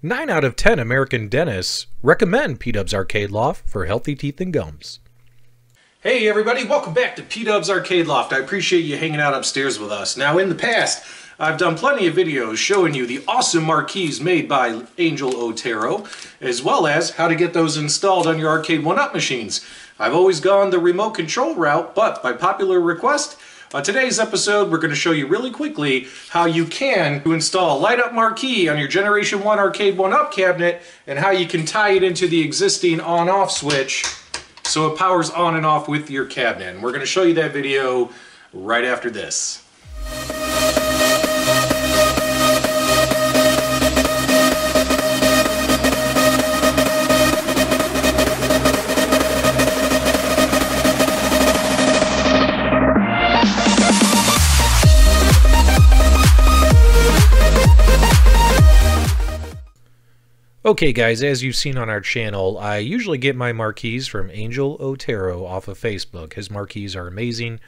9 out of 10 American dentists recommend P-Dubs Arcade Loft for healthy teeth and gums. Hey everybody, welcome back to P-Dubs Arcade Loft. I appreciate you hanging out upstairs with us. Now in the past, I've done plenty of videos showing you the awesome marquees made by Angel Otero, as well as how to get those installed on your Arcade 1-Up machines. I've always gone the remote control route, but by popular request, on today's episode, we're going to show you really quickly how you can install a light up marquee on your Generation 1 Arcade 1-Up cabinet and how you can tie it into the existing on-off switch so it powers on and off with your cabinet. And we're going to show you that video right after this. Okay guys, as you've seen on our channel, I usually get my marquees from Angel Otero off of Facebook. His marquees are amazing.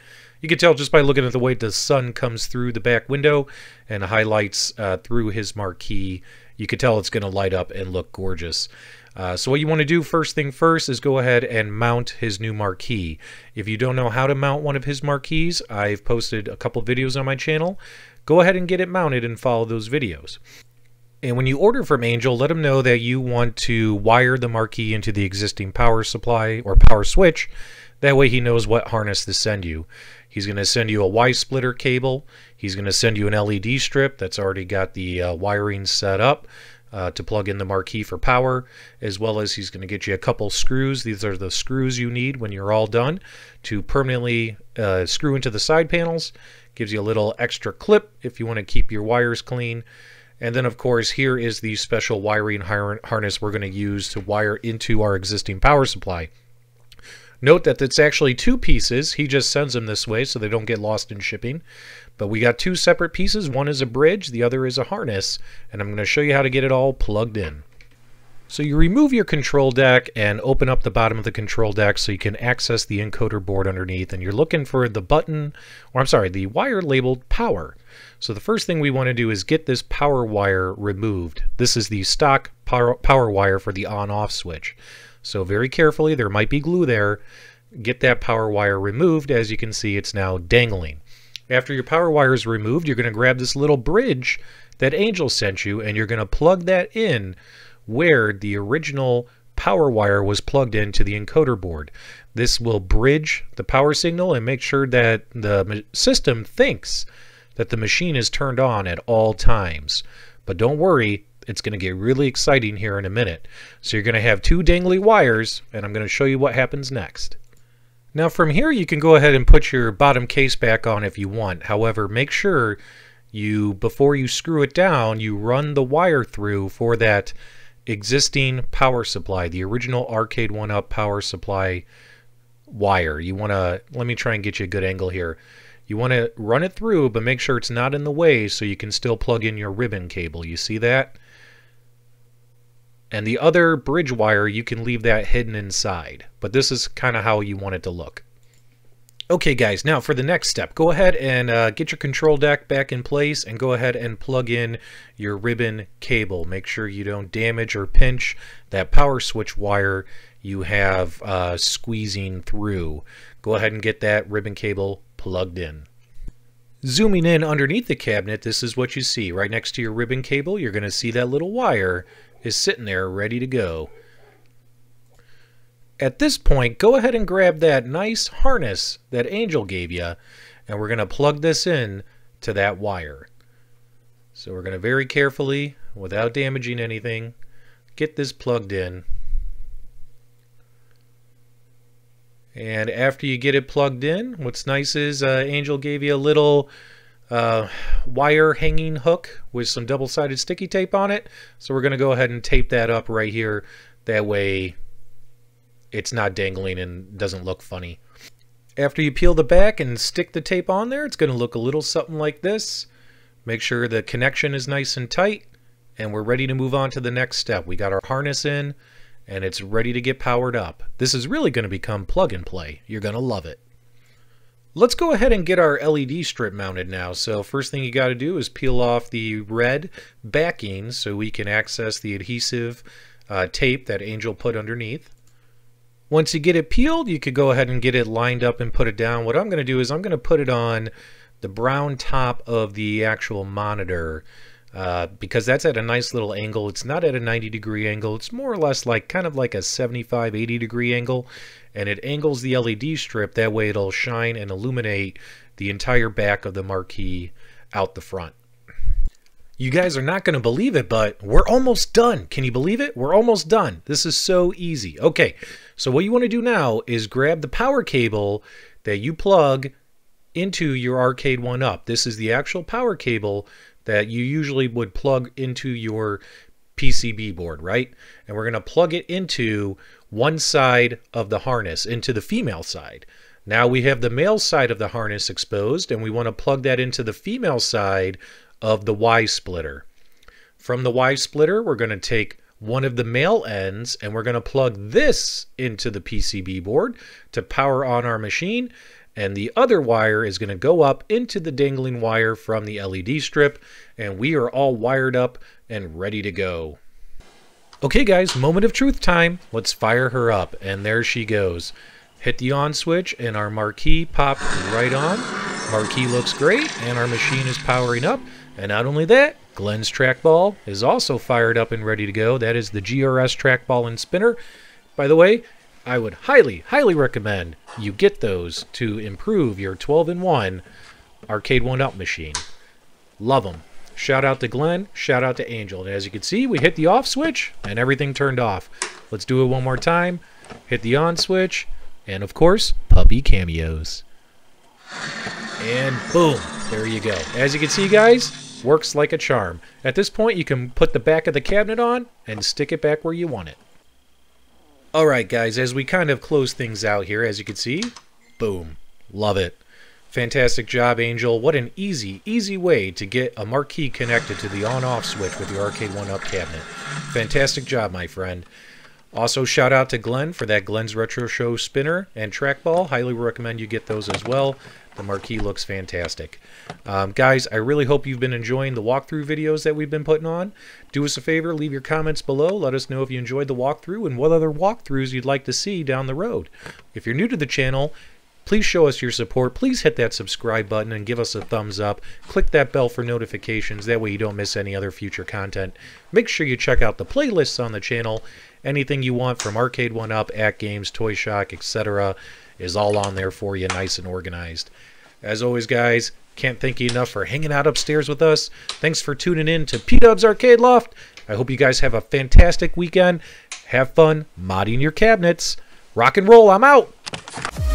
You can tell just by looking at the way the sun comes through the back window and highlights uh, through his marquee. You can tell it's going to light up and look gorgeous. Uh, so what you want to do first thing first is go ahead and mount his new marquee. If you don't know how to mount one of his marquees, I've posted a couple videos on my channel. Go ahead and get it mounted and follow those videos. And when you order from Angel, let them know that you want to wire the marquee into the existing power supply or power switch. That way he knows what harness to send you. He's going to send you a Y splitter cable. He's going to send you an LED strip that's already got the uh, wiring set up uh, to plug in the marquee for power, as well as he's going to get you a couple screws. These are the screws you need when you're all done to permanently uh, screw into the side panels. Gives you a little extra clip if you want to keep your wires clean. And then, of course, here is the special wiring harness we're going to use to wire into our existing power supply. Note that it's actually two pieces. He just sends them this way so they don't get lost in shipping. But we got two separate pieces. One is a bridge, the other is a harness. And I'm going to show you how to get it all plugged in. So you remove your control deck and open up the bottom of the control deck so you can access the encoder board underneath. And you're looking for the button, or I'm sorry, the wire labeled power. So the first thing we want to do is get this power wire removed. This is the stock power, power wire for the on-off switch. So very carefully, there might be glue there. Get that power wire removed. As you can see, it's now dangling. After your power wire is removed, you're going to grab this little bridge that Angel sent you and you're going to plug that in where the original power wire was plugged into the encoder board. This will bridge the power signal and make sure that the system thinks that the machine is turned on at all times. But don't worry, it's going to get really exciting here in a minute. So you're going to have two dangly wires, and I'm going to show you what happens next. Now from here you can go ahead and put your bottom case back on if you want. However, make sure you, before you screw it down, you run the wire through for that existing power supply, the original Arcade 1-Up power supply wire. You want to, let me try and get you a good angle here. You want to run it through, but make sure it's not in the way so you can still plug in your ribbon cable. You see that? And the other bridge wire, you can leave that hidden inside. But this is kind of how you want it to look. Okay guys, now for the next step, go ahead and uh, get your control deck back in place and go ahead and plug in your ribbon cable. Make sure you don't damage or pinch that power switch wire you have uh, squeezing through. Go ahead and get that ribbon cable plugged in. Zooming in underneath the cabinet, this is what you see. Right next to your ribbon cable, you're going to see that little wire is sitting there ready to go. At this point, go ahead and grab that nice harness that Angel gave you, and we're going to plug this in to that wire. So we're going to very carefully, without damaging anything, get this plugged in. And after you get it plugged in, what's nice is uh, Angel gave you a little uh, wire hanging hook with some double-sided sticky tape on it. So we're going to go ahead and tape that up right here. That way it's not dangling and doesn't look funny. After you peel the back and stick the tape on there, it's going to look a little something like this. Make sure the connection is nice and tight, and we're ready to move on to the next step. We got our harness in, and it's ready to get powered up. This is really going to become plug and play. You're going to love it. Let's go ahead and get our LED strip mounted now. So first thing you got to do is peel off the red backing so we can access the adhesive uh, tape that Angel put underneath. Once you get it peeled, you could go ahead and get it lined up and put it down. What I'm going to do is I'm going to put it on the brown top of the actual monitor uh, because that's at a nice little angle. It's not at a 90 degree angle. It's more or less like kind of like a 75, 80 degree angle. And it angles the LED strip. That way it'll shine and illuminate the entire back of the marquee out the front. You guys are not going to believe it, but we're almost done. Can you believe it? We're almost done. This is so easy. Okay, so what you want to do now is grab the power cable that you plug into your Arcade 1-Up. This is the actual power cable that you usually would plug into your PCB board, right? And we're going to plug it into one side of the harness, into the female side. Now we have the male side of the harness exposed, and we want to plug that into the female side of the Y splitter. From the Y splitter, we're going to take one of the male ends and we're going to plug this into the PCB board to power on our machine and the other wire is going to go up into the dangling wire from the LED strip and we are all wired up and ready to go. Okay guys, moment of truth time. Let's fire her up and there she goes. Hit the on switch and our marquee popped right on. Marquee looks great and our machine is powering up. And not only that, Glenn's trackball is also fired up and ready to go. That is the GRS trackball and spinner. By the way, I would highly, highly recommend you get those to improve your 12 in 1 Arcade 1 Up machine. Love them. Shout out to Glenn, shout out to Angel. And as you can see, we hit the off switch and everything turned off. Let's do it one more time. Hit the on switch, and of course, puppy cameos. And boom, there you go. As you can see, guys, works like a charm. At this point, you can put the back of the cabinet on and stick it back where you want it. Alright guys, as we kind of close things out here, as you can see, boom, love it. Fantastic job, Angel. What an easy, easy way to get a marquee connected to the on-off switch with the Arcade 1-Up cabinet. Fantastic job, my friend. Also, shout out to Glenn for that Glenn's Retro Show spinner and trackball. Highly recommend you get those as well. The marquee looks fantastic. Um, guys, I really hope you've been enjoying the walkthrough videos that we've been putting on. Do us a favor, leave your comments below. Let us know if you enjoyed the walkthrough and what other walkthroughs you'd like to see down the road. If you're new to the channel, please show us your support. Please hit that subscribe button and give us a thumbs up. Click that bell for notifications. That way you don't miss any other future content. Make sure you check out the playlists on the channel. Anything you want from Arcade 1-Up, AtGames, Toy Shock, etc. is all on there for you, nice and organized. As always, guys, can't thank you enough for hanging out upstairs with us. Thanks for tuning in to P-Dubs Arcade Loft. I hope you guys have a fantastic weekend. Have fun modding your cabinets. Rock and roll, I'm out.